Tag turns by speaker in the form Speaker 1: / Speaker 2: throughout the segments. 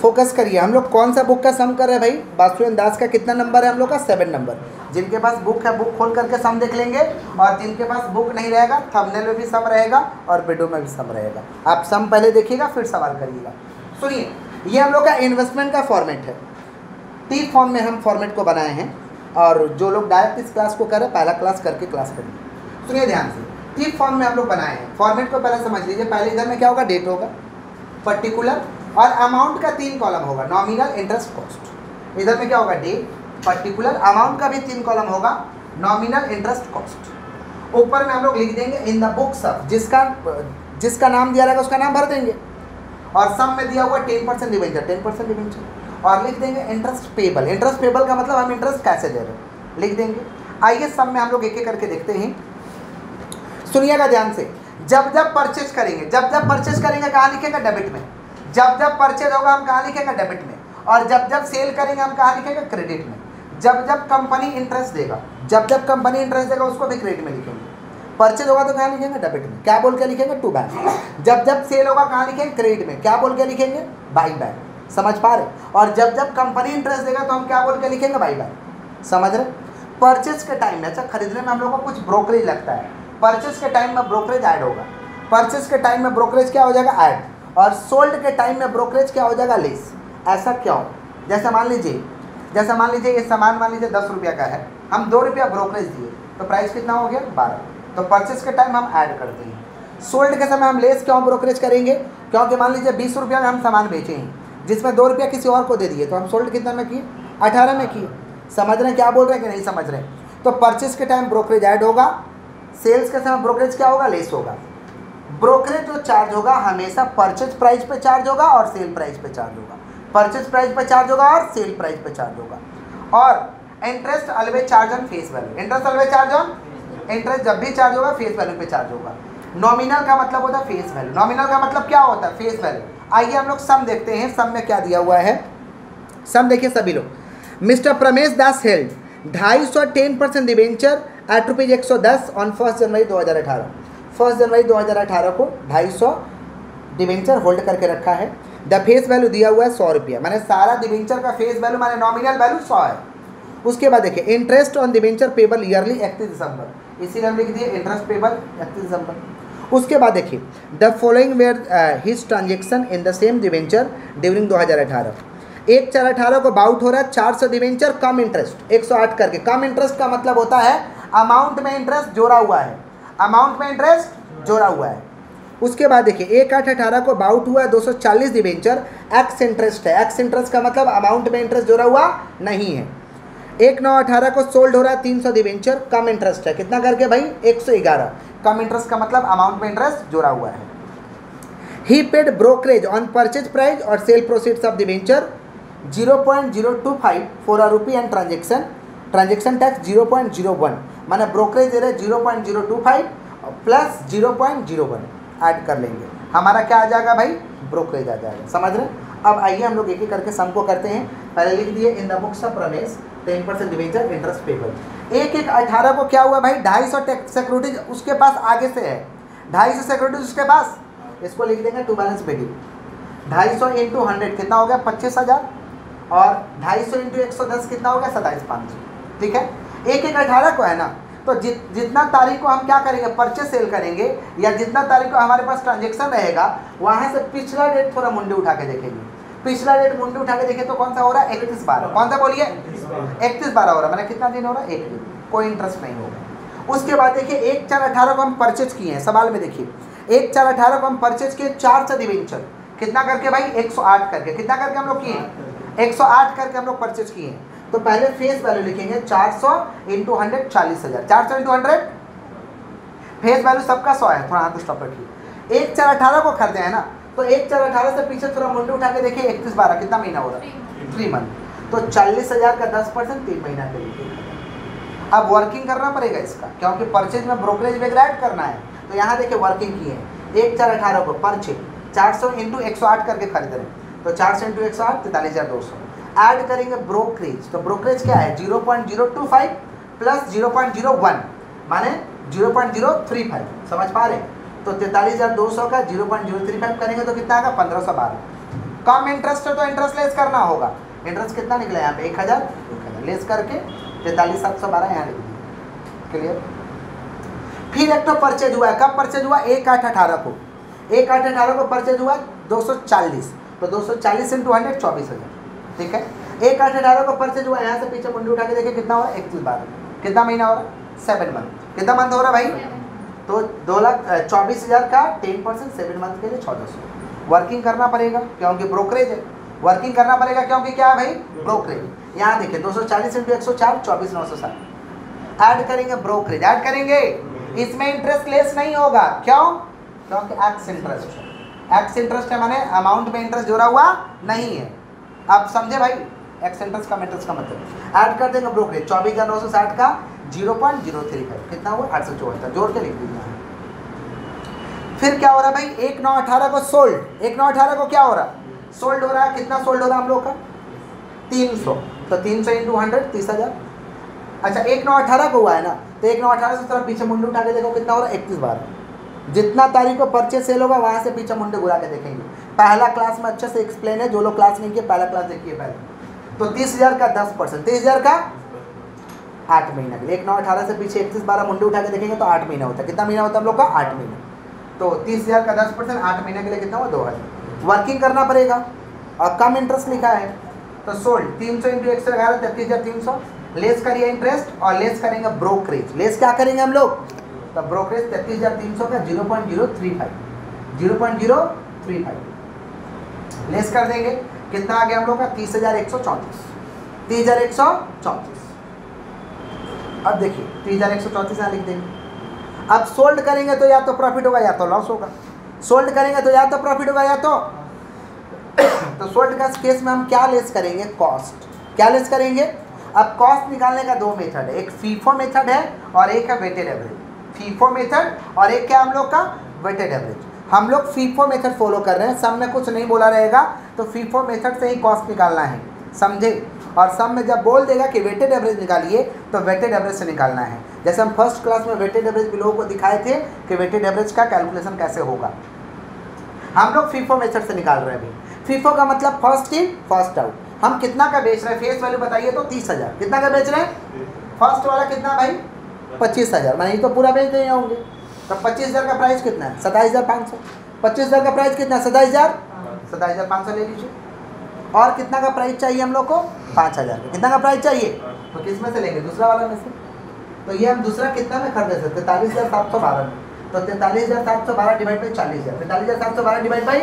Speaker 1: Focus करिए। हम लोग कौन सा बुक का सम कर रहे हैं भाई? वासुदेव दास का कितना नंबर है हम लोग का? सेवन नंबर जिनके पास बुक है बुक खोल करके सम देख लेंगे। और जिनके पास बुक नहीं रहेगा थंबनेल में भी सम रहेगा और वीडियो में भी सम रहेगा। आप सम पहले देखिएगा, फिर सवाल करिएगा। सुनिए, ये हम लोग का इन्वेस्टमेंट का फॉर्मेट है। टी फॉर्म में हम फॉर्मेट को बनाए हैं और जो लोग डायरेक्ट इस क्लास को करें पहला क्लास करके क्लास करेंगे सुनिए ध्यान से। टी फॉर्म में हम लोग बनाए हैं। फॉर्मेट को पहले समझ लीजिए। पहले इधर में क्या होगा? डेट होगा। पर्टिकुलर और अमाउंट का तीन कॉलम होगा नॉमिनल इंटरेस्ट कॉस्ट इधर में क्या होगा डेट पर्टिकुलर अमाउंट का भी तीन कॉलम होगा नॉमिनल इंटरेस्ट कॉस्ट ऊपर में हम लोग लिख देंगे इन द बुक्स ऑफ़ जिसका जिसका नाम दिया रहेगा उसका नाम भर देंगे। और सम में दिया हुआ ten percent debenture ten percent debenture और लिख देंगे इंटरेस्ट पेबल इंटरेस्ट पेबल का मतलब हम इंटरेस्ट कैसे दे रहे हैं? लिख देंगे। आइए सम में हम लोग एक एक करके देखते हैं। सुनिएगा ध्यान से। जब जब परचेज करेंगे, जब जब परचेज करेंगे, कहाँ लिखेगा? डेबिट में। जब जब परचेज होगा, हम कहाँ लिखेंगे? डेबिट में। और जब जब सेल करेंगे, हम कहाँ लिखेंगे? क्रेडिट में। जब जब कंपनी इंटरेस्ट देगा, जब जब कंपनी इंटरेस्ट देगा, उसको भी क्रेडिट में लिखेंगे। परचेज होगा तो कहाँ लिखेंगे? डेबिट में। क्या बोल के लिखेंगे? टू बैक जब जब सेल होगा, कहाँ लिखेंगे? क्रेडिट में। क्या बोल के लिखेंगे? बाई बैक समझ पा रहे? और जब जब कंपनी इंटरेस्ट देगा तो हम क्या बोल के लिखेंगे? बाई बैक समझ रहे? परचेज के टाइम में अच्छा खरीदने में हम लोग को कुछ ब्रोकरेज लगता है। परचेज के टाइम में ब्रोकरेज ऐड होगा। परचेज के टाइम में ब्रोकरेज क्या हो जाएगा? ऐड और सोल्ड के टाइम में ब्रोकरेज क्या हो जाएगा? लेस ऐसा क्यों? जैसे मान लीजिए, जैसे मान लीजिए ये सामान मान लीजिए दस रुपया का है, हम दो रुपया ब्रोकरेज दिए तो प्राइस कितना हो गया? बारह. तो परचेज के टाइम हम ऐड करते हैं सोल्ड के समय हम लेस क्यों ब्रोकरेज करेंगे? क्योंकि मान लीजिए बीस रुपया में हम सामान बेचे हैं, जिसमें दो रुपया किसी और को दे दिए तो हम सोल्ड कितना में किए? अठारह में किए। समझ रहे हैं? क्या बोल रहे हैं कि नहीं समझ रहे तो परचेज के टाइम ब्रोकरेज ऐड होगा। सेल्स के समय ब्रोकरेज क्या होगा? लेस होगा। ब्रोकरेज जो चार्ज होगा, हमेशा परचेज प्राइस पे चार्ज होगा और सेल प्राइस पे चार्ज होगा। परचेज प्राइस पे चार्ज होगा और सेल प्राइस पे चार्ज होगा। और interest always charge on face value interest always charge on interest जब भी चार्ज होगा फेस वैल्यू पे चार्ज होगा। नॉमिनल का मतलब होता है फेस वैल्यू नॉमिनल का मतलब क्या होता है? फेस वैल्यू आइए हम लोग सम देखते हैं। सम में क्या दिया हुआ है? सम देखिए सभी लोग। मिस्टर प्रमेश दास हेल्ड ढाई सौ ten percent debenture at rupees एक सौ दस ऑन फ़र्स्ट जनवरी दो हज़ार अठारह। फ़र्स्ट जनवरी दो हज़ार अठारह को ढाई सौ डिवेंचर होल्ड करके रखा है। द फेस वैल्यू दिया हुआ है सौ रुपया। मैंने सारा डिवेंचर का फेस वैल्यू मैंने नॉमिनल वैल्यू सौ है। उसके बाद देखिए interest on debenture payable yearly इकतीस दिसंबर। इसीलिए हम लिख दिए इंटरेस्ट पेबल इकतीस दिसंबर। उसके बाद देखिए the following where his transaction in the same debenture during 2018 एक चार अठारह को बाउट हो रहा है, चार सौ डिवेंचर कम इंटरेस्ट 108 करके। कम इंटरेस्ट का मतलब होता है अमाउंट में इंटरेस्ट जोड़ा हुआ है। अमाउंट में इंटरेस्ट जोड़ा हुआ है। उसके बाद देखिए, एक आठ अठारह को बाउट हुआ है, दो सौ चालीस डिवेंचर एक्स इंटरेस्ट है। एक्स इंटरेस्ट का मतलब अमाउंट में इंटरेस्ट जोड़ा हुआ नहीं है। एक नौ अठारह को सोल्ड हो रहा है, तीन सौ डिवेंचर कम इंटरेस्ट है। कितना करके भाई? एक सौ ग्यारह। कम इंटरेस्ट का मतलब अमाउंट में इंटरेस्ट जोड़ा हुआ है। He paid brokerage on purchase price और sale proceeds of debenture zero point zero two five for a rupee and transaction transaction tax zero point zero one मैंने ब्रोकरेज दे रहे zero point zero two five plus zero point zero one add कर लेंगे। हमारा क्या आ जाएगा भाई? Brokerage आ जाएगा। समझ रहे अब आइए हम लोग एक एक करके सम को करते हैं। पहले लिख दिए in the books of Ramesh ten percent debenture interest payable एक एक अठारह को क्या हुआ भाई? ढाई सौ सिक्योरिटीज उसके पास आगे से है। ढाई सौ सिक्योरिटीज उसके पास। इसको लिख देंगे टू बैलेंस बेडी ढाई सौ इंटू हंड्रेड कितना हो गया? पच्चीस हज़ार। और ढाई सौ इंटू एक सौ दस कितना हो गया? सत्ताईस पाँच सौ। ठीक है? एक एक अठारह को है ना? तो जित, जितना तारीख को हम क्या करेंगे? परचेज सेल करेंगे या जितना तारीख को हमारे पास ट्रांजेक्शन रहेगा, वहाँ से पिछला डेट थोड़ा मुंडे उठा के देखेंगे। पिछला डेट मुंडे उठा के देखे तो कौन सा हो रहा है? इकतीस बारह। कौन सा बोलिए? इकतीस बारह हो रहा है। मैंने कितना दिन हो रहा है? एक दिन। कोई इंटरेस्ट नहीं होगा। उसके बाद देखिए, एक चार अठारह को हम परचेज किए हैं। सवाल में देखिए। एक चार अठारह को हम परचेज किए, चार से डिवेंचर कितना करके भाई? एक सौ आठ करके। कितना करके हम लोग किए? एक सौ आठ करके हम लोग परचेज किए हैं। तो पहले फेस वैल्यू लिखेंगे 400 सौ इंटू हंड्रेड चालीस हज़ार। चार सौ इंटू हंड्रेड फेस वैल्यू सबका सौ है थोड़ा हाथ स्टॉप रखिए। एक चार अठारह को खरीदे हैं ना तो एक चार अठारह से पीछे थोड़ा मुंडे उठा के देखिए इकतीस बारह कितना महीना हो रहा है? थ्री मंथ तो चालीस हज़ार का दस परसेंट तीन महीना के लिए। अब वर्किंग करना पड़ेगा इसका क्योंकि परचेज में ब्रोकरेज वगैरह ऐड करना है। तो यहाँ देखिए वर्किंग की है। एक चार अठारह को परचेज चार सौ इंटू एक सौ आठ करके खरीद रहे हैं। तो चार सौ इंटू एक सौ आठ, तैतालीस हज़ार दो सौ। ऐड करेंगे ब्रोकरेज तो ब्रोकरेज क्या है? Zero point zero two five plus zero point zero one माने zero point zero three five समझ पा रहे तो तैतालीस हज़ार दो सौ का zero point zero three five करेंगे तो कितना आएगा? पंद्रह सौ बारह। कम इंटरेस्ट है तो इंटरेस्ट लेस करना होगा। इंटरेस्ट कितना निकला यहाँ पे? एक हज़ार एक हज़ार। लेस करके तैतालीस सात सौ बारह यहाँ लिख दिया। क्लियर फिर एक तो परचेज हुआ है। कब परचेज हुआ? एक आठ अठारह को। एक आठ अठारह को परचेज हुआ दो सौ चालीस। तो दो सौ चालीस इंटू हंड्रेड चौबीस हज़ार। ठीक है? एक आठ अठारह को परचेज हुआ यहाँ से पीछे मुंडी उठा के देखिए कितना हो रहा है इकतीस बारह। कितना महीना हो रहा है? सेवन मंथ कितना मंथ हो रहा है भाई? तो दो लाख चौबीस हज़ार का टेन परसेंट सेवन मंथ के लिए चौदह सौ वर्किंग करना पड़ेगा क्योंकि ब्रोकरेज है। वर्किंग करना पड़ेगा क्योंकि क्या है भाई? ब्रोकरेज यहाँ देखिए दो सौ चालीस इंटू एक सौ चार चौबीस नौ सौ साठ ऐड करेंगे ब्रोकरेज ऐड करेंगे? इसमें इंटरेस्ट लेस नहीं होगा। क्यों? क्योंकि एक्स इंटरेस्ट है। एक्स इंटरेस्ट है माने अमाउंट में इंटरेस्ट जोड़ा हुआ नहीं है। आप समझे भाई एक्स इंटरेस्ट का इंटरेस्ट का मतलब। ऐड कर देंगे ब्रोकरेज चौबीस हज़ार नौ सौ साठ का zero point zero three five कितना हुआ? आठ सौ चौहत्तर। जोड़ के लिख दीजिए। फिर क्या हो रहा भाई? एक नौ अठारह को सोल्ड एक नौ अठारह को क्या हो रहा? सोल्ड हो रहा है। कितना सोल्ड हो रहा है हम लोग का? तीन सौ। तो तीन सौ इंटू हंड्रेड तीस हज़ार। अच्छा एक नौ अठारह को हुआ है ना? तो एक नौ अठारह से थोड़ा पीछे मुंडे उठा के देखो कितना हो रहा है? इकतीस बारह। जितना तारीख को परचेज सेल होगा, वहाँ से पीछे मुंडे घुरा के देखेंगे। पहला क्लास में अच्छे से एक्सप्लेन है, जो लोग क्लास नहीं किए, पहला क्लास देखिए पहले। तो तीस हज़ार का दस परसेंट तीस हज़ार का आठ महीना के लिए। एक नौ अठारह से पीछे इकतीस बारह मुंडे उठा के देखेंगे तो आठ महीना होता है। कितना महीना होता है हम लोग का? आठ महीना। तो तीस हज़ार का दस परसेंट आठ महीने के लिए कितना हुआ? दो हज़ार। वर्किंग करना पड़ेगा। और कम इंटरेस्ट लिखा है। तो सोल्ड तीन सौ इंटू एक सौ ग्यारह, तैतीस हज़ार तीन सौ। लेस करिए इंटरेस्ट और लेस करेंगे ब्रोकरेज लेस क्या करेंगे हम लोग? तो ब्रोकरेज तैतीस हज़ार तीन सौ का zero point zero three five. Zero point zero three five. Less कर देंगे। कितना आ गया हम लोग का? तीस हज़ार एक सौ चौंतीस। तीस हज़ार एक सौ चौंतीस। अब देखिए, तीस हज़ार एक सौ चौंतीस यहाँ लिख देंगे। अब सोल्ड करेंगे तो या तो प्रॉफिट होगा या तो लॉस होगा। सोल्ड करेंगे तो या तो प्रॉफिट होगा या तो तो सोल्ड का केस में हम क्या लेस करेंगे? कॉस्ट क्या लेस करेंगे? अब कॉस्ट निकालने का दो मेथड है। एक फीफो मेथड है और एक है वेटेड एवरेज फीफो मेथड और एक क्या हम लोग का? वेटेड एवरेज हम लोग फीफो मेथड फॉलो कर रहे हैं। सब में कुछ नहीं बोला रहेगा तो फीफो मेथड से ही कॉस्ट निकालना है। समझे? और सब में जब बोल देगा कि वेटेड एवरेज निकालिए तो वेटेड एवरेज से निकालना है। जैसे हम फ़र्स्ट क्लास में वेटेड एवरेज भी लोगों को दिखाए थे कि वेटेड एवरेज का कैलकुलेशन कैसे होगा। हम लोग फीफो मेथड से निकाल रहे हैं अभी। फीफो का मतलब फ़र्स्ट इन फ़र्स्ट आउट हम कितना का बेच रहे हैं? फेस वैल्यू बताइए तो तीस हज़ार। कितना का बेच रहे हैं? फ़र्स्ट वाला कितना भाई? पच्चीस हज़ार। मैंने ये तो पूरा बेच देंगे होंगे। तो पच्चीस हज़ार का प्राइस कितना है? सताईस हज़ार पाँच सौ। पच्चीस हज़ार का प्राइस कितना है? सताईस हज़ार। सताईस हज़ार पाँच सौ ले लीजिए। और कितना का प्राइस चाहिए हम लोग को? पाँच हज़ार। का कितना का प्राइस चाहिए? तो किसमें से लेंगे? दूसरा वाला में से। तो ये हम दूसरा कितना में खरीद सकते तैतालीस हज़ार सात सौ बारह में। तो तैतालीस हज़ार सात सौ बारह डिवाइड बाई चालीस हज़ार। तैतालीस हज़ार सात सौ बारह डिवाइड बाई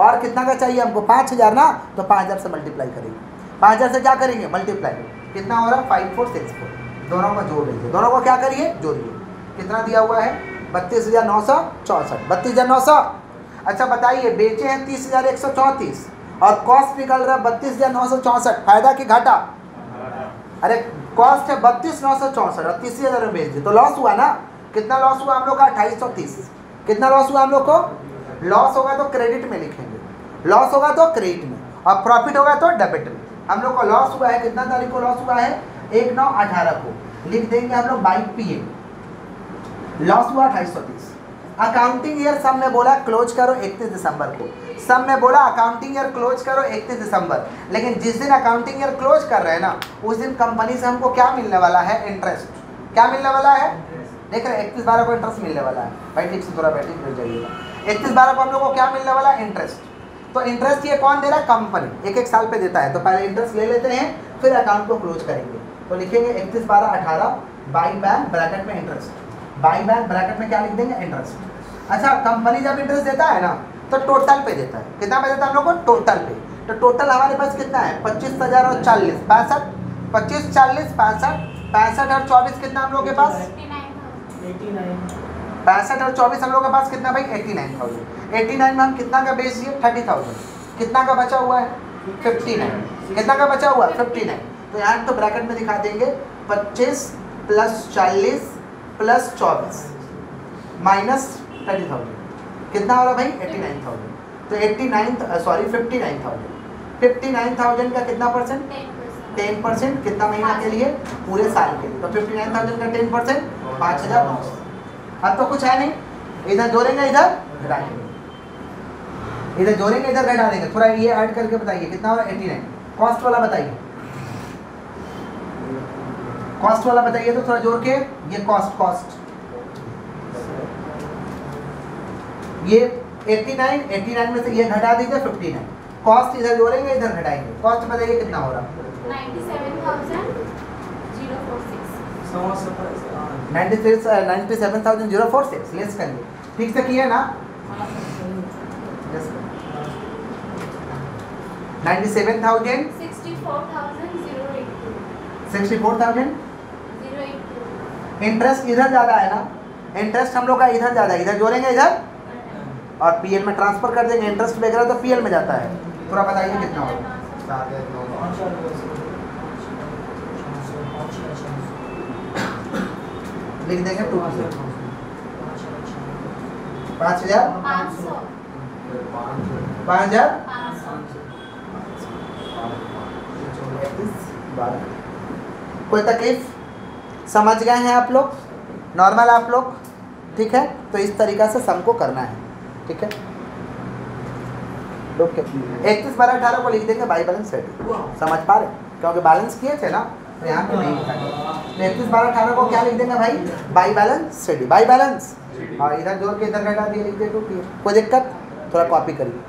Speaker 1: और कितना का चाहिए हमको? पाँच हज़ार ना? तो पाँच हज़ार से मल्टीप्लाई करेंगे। पाँच हज़ार से क्या करेंगे? मल्टीप्लाई कितना हो रहा? है फाइव फोर सिक्स फोर दोनों को जोड़ लीजिए। दोनों को क्या करिए? जोड़िए कितना दिया हुआ है? बत्तीस हज़ार नौ सौ चौंसठ। बत्तीस हज़ार नौ सौ। अच्छा बताइए, बेचे हैं तीस हज़ार एक सौ चौंतीस और कॉस्ट निकल रहा है बत्तीस हज़ार नौ सौ चौंसठ। फ़ायदा की घाटा? अरे कॉस्ट है बत्तीस नौ सौ चौंसठ और तीस हज़ार में बेच दिए। तो लॉस हुआ ना? कितना लॉस हुआ हम लोग का? अट्ठाईस सौ तीस। कितना लॉस हुआ हम लोग को? लॉस होगा तो क्रेडिट में लिखेंगे। लॉस होगा तो क्रेडिट में और प्रॉफिट होगा तो डेबिट में। हम लोग को लॉस हुआ है, कितना तारीख को लॉस हुआ है? एक नौ अठारह को। लिख देंगे हम लोग बाई पी लॉस हुआ अट्ठाईस सौ तीस. अकाउंटिंग ईयर सब में बोला क्लोज करो इकतीस दिसंबर को. सब में बोला अकाउंटिंग ईयर क्लोज करो इकतीस दिसंबर. लेकिन जिस दिन अकाउंटिंग ईयर क्लोज कर रहे हैं ना, उस दिन कंपनी से हमको क्या मिलने वाला है? इंटरेस्ट क्या मिलने वाला है? देख रहे इकतीस बारह को इंटरेस्ट मिलने वाला है. भाई से थोड़ा बैठिए मिल जाइएगा. इकतीस बारह को हम लोग को क्या मिलने वाला? है इंटरेस्ट तो इंटरेस्ट ये कौन दे रहा है? कंपनी एक एक साल पे देता है. तो पहले इंटरेस्ट ले लेते हैं, फिर अकाउंट को क्लोज करेंगे. तो लिखेंगे इकतीस बारह अठारह बाई बैंक ब्रैकेट में इंटरेस्ट बाई बैंक ब्रैकेट में क्या लिख देंगे? इंटरेस्ट अच्छा कंपनी जब इंटरेस्ट देता है ना तो टोटल पे देता है। कितना पे देता है हम लोग को? टोटल पे तो टोटल हमारे पास कितना है? पच्चीस हज़ार और चालीस। पैंसठ। पच्चीस चालीस पैंसठ। पैंसठ और चौबीस कितना हम लोग के पास? पैंसठ और चौबीस हम लोग के पास कितना भाई? Eighty nine thousand. Eighty nine में हम कितना का बेच दिए थर्टी थाउज़ेंड। कितना का बचा हुआ है? Fifty nine. कितना का बचा हुआ? है फिफ्टी नाइन। यहाँ तो ब्रैकेट में दिखा देंगे पच्चीस प्लस चालीस प्लस चौबीस माइनस थर्टी थाउज़ेंड कितना हो रहा भाई? एट्टी नाइन थाउज़ेंड तो eighty nine sorry fifty nine thousand fifty nine thousand का कितना परसेंट टेन परसेंट कितना महीना के लिए? पूरे साल के लिए। तो फिफ्टी नाइन थाउज़ेंड का टेन परसेंट पाँच हज़ार नौ सौ। अब तो कुछ है नहीं। इधर जोड़ेंगे इधर घटाएँगे। इधर जोड़ेंगे इधर घटा देंगे। थोड़ा ये ऐड करके बताइए कितना हो रहा है? एटी नाइन कॉस्ट वाला बताइए। कॉस्ट वाला बताइए तो थोड़ा जोड़ के। ये कॉस्ट कॉस्ट ये 89 89 में से ये घटा दीजिए 59 कॉस्ट इधर जोड़ेंगे इधर घटाएँगे। कॉस्ट बताइए कितना हो रहा? Ninety six ninety seven thousand zero four six less करिए ठीक से किए ना? Ninety seven thousand sixty four thousand interest इधर ज़्यादा है ना? इंटरेस्ट हम लोग का इधर ज़्यादा है। इधर जोड़ेंगे इधर? और पीएल में ट्रांसफ़र कर देंगे। इंटरेस्ट वगैरह तो पीएल में जाता है। थोड़ा बताइए कितना होगा? लिख देंगे टू पाँच हज़ार? पाँच हज़ार? कोई तकलीफ़? समझ गए हैं आप लोग? नॉर्मल आप लोग? ठीक है? तो इस तरीका से सम को करना है। ठीक है? ओके इकतीस बारह अठारह को लिख देंगे बाई बैलेंस रेडी समझ पा रहे? क्योंकि बैलेंस किए थे ना तो यहाँ पे नहीं लिखा तो इकतीस बारह अठारह को क्या लिख देंगे भाई? By balance ready by balance और इधर जोड़ के इधर घटा दिए लिख दे तो कोई दिक्कत? थोड़ा कॉपी करिए।